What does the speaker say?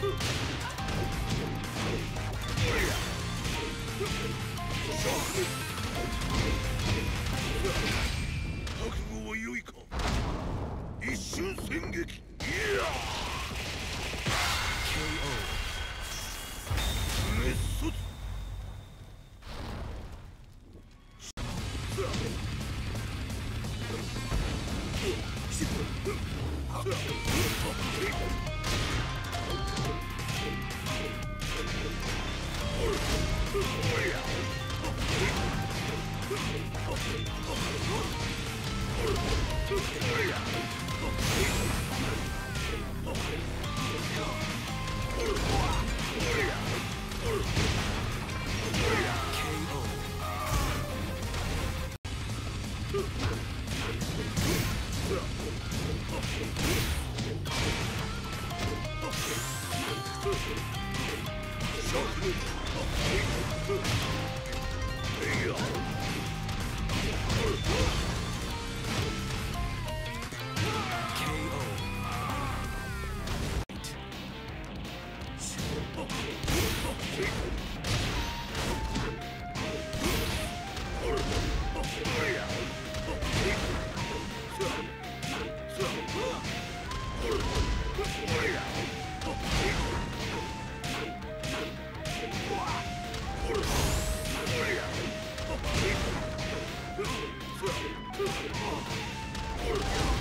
Yeah. Shoot! Oh, my God.